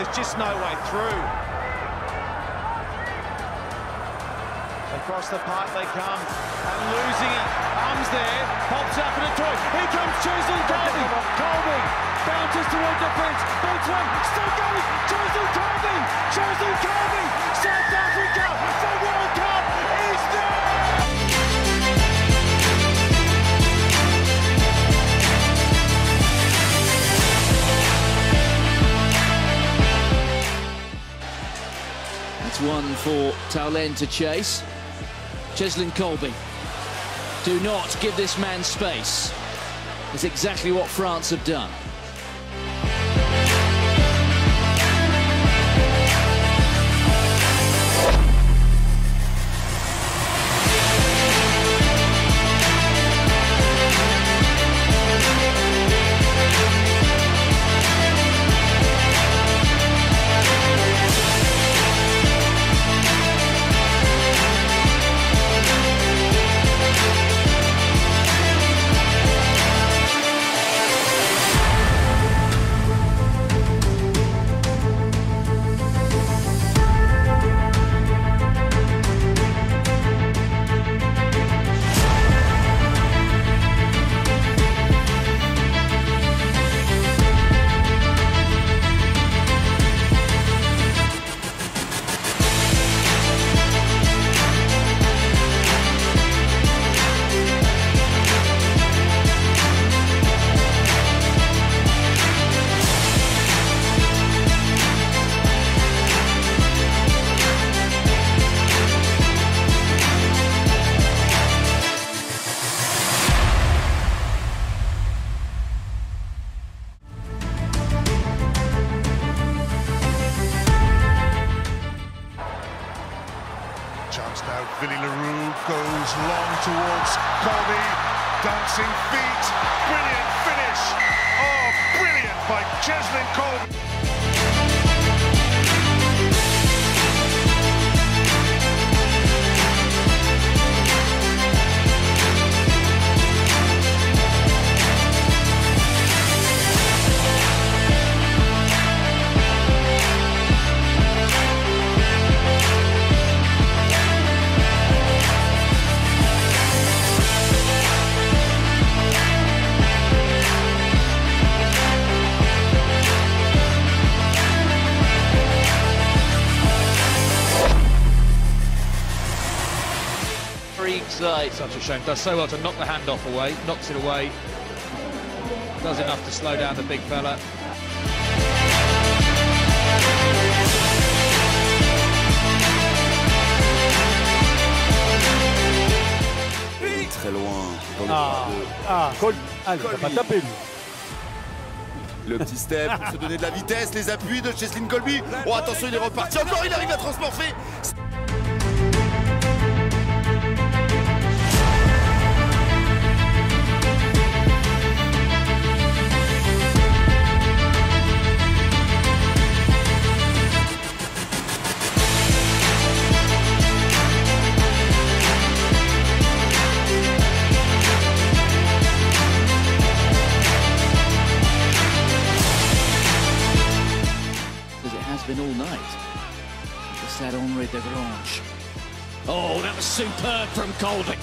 there's just no way through. Across the park they come, and losing it. Arms there, pops up in a toy. Here comes Cheslin Kolbe. Kolbe bounces toward defence, beats one, still going. Cheslin Kolbe, Cheslin Kolbe, It's one for Taulen to chase. Cheslin Kolbe. Do not give this man space. It's exactly what France have done. Chance now, Willie le Roux goes long towards Kolbe, dancing feet, brilliant finish! Oh, brilliant by Cheslin Kolbe! Side. Such a shame. Does so well to knock the handoff away. Knocks it away. Does enough to slow down the big fella. très loin dans le Ah, de- ah, Col... Allez, t'as pas tapé, lui. Le petit step pour se donner de la vitesse, les appuis de Cheslin Colby. Oh attention, il est reparti encore, il arrive à transmorpher. has been all night. Just that Henri de Grange. Oh, that was superb from Colvin.